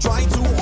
try too hard.